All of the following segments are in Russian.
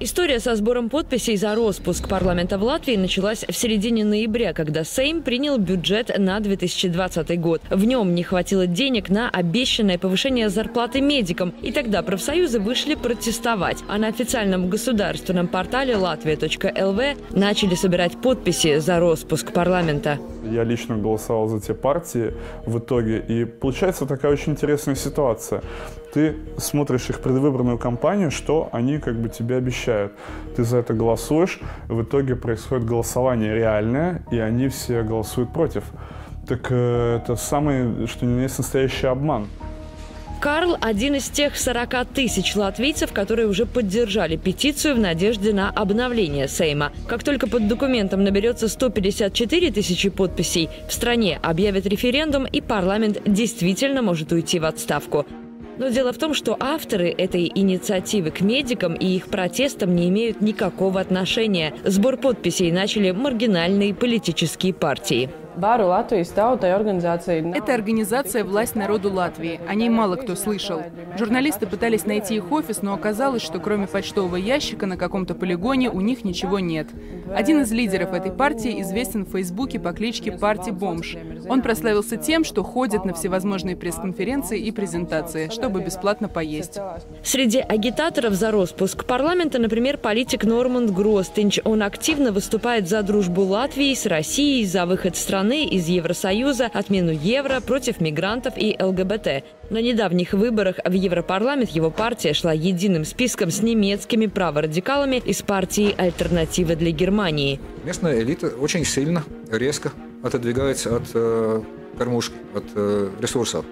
История со сбором подписей за распуск парламента в Латвии началась в середине ноября, когда Сейм принял бюджет на 2020 год. В нем не хватило денег на обещанное повышение зарплаты медикам, и тогда профсоюзы вышли протестовать. А на официальном государственном портале latvia.lv начали собирать подписи за распуск парламента. Я лично голосовал за те партии в итоге, и получается такая очень интересная ситуация. Ты смотришь их предвыборную кампанию, что они как бы тебе обещают. Ты за это голосуешь, в итоге происходит голосование реальное, и они все голосуют против. Так э, это самый, что ни есть настоящий обман. Карл – один из тех 40 тысяч латвийцев, которые уже поддержали петицию в надежде на обновление Сейма. Как только под документом наберется 154 тысячи подписей, в стране объявят референдум, и парламент действительно может уйти в отставку. Но дело в том, что авторы этой инициативы к медикам и их протестам не имеют никакого отношения. Сбор подписей начали маргинальные политические партии. Это организация «Власть народу Латвии». О ней мало кто слышал. Журналисты пытались найти их офис, но оказалось, что кроме почтового ящика на каком-то полигоне у них ничего нет. Один из лидеров этой партии известен в Фейсбуке по кличке «Парти Бомж». Он прославился тем, что ходит на всевозможные пресс-конференции и презентации, чтобы бесплатно поесть. Среди агитаторов за распуск парламента, например, политик Норманд Гростинч. Он активно выступает за дружбу Латвии с Россией, за выход страны страны из Евросоюза, отмену евро против мигрантов и ЛГБТ. На недавних выборах в Европарламент его партия шла единым списком с немецкими праворадикалами из партии «Альтернатива для Германии». Местная элита очень сильно, резко отодвигается от э, кормушки, от э, ресурсов.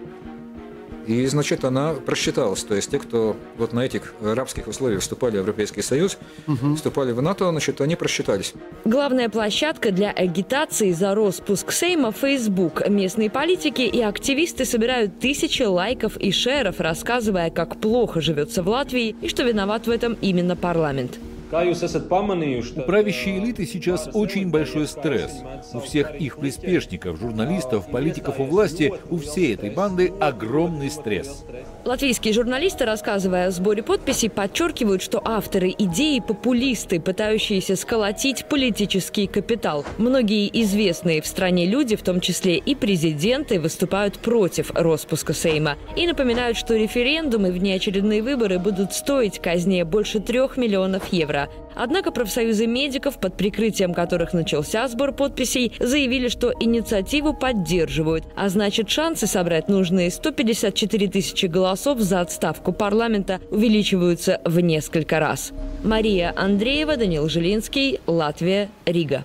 И, значит, она просчиталась. То есть те, кто вот на этих арабских условиях вступали в Европейский Союз, угу. вступали в НАТО, значит, они просчитались. Главная площадка для агитации за распуск Сейма – Facebook. Местные политики и активисты собирают тысячи лайков и шеров, рассказывая, как плохо живется в Латвии и что виноват в этом именно парламент. У правящей элиты сейчас очень большой стресс. У всех их приспешников, журналистов, политиков у власти, у всей этой банды огромный стресс. Латвийские журналисты, рассказывая о сборе подписей, подчеркивают, что авторы идеи – популисты, пытающиеся сколотить политический капитал. Многие известные в стране люди, в том числе и президенты, выступают против распуска Сейма. И напоминают, что референдумы в внеочередные выборы будут стоить казне больше трех миллионов евро. Однако профсоюзы медиков, под прикрытием которых начался сбор подписей, заявили, что инициативу поддерживают, а значит шансы собрать нужные 154 тысячи голосов за отставку парламента увеличиваются в несколько раз. Мария Андреева, Данил Жилинский, Латвия, Рига.